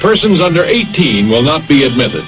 Persons under 18 will not be admitted.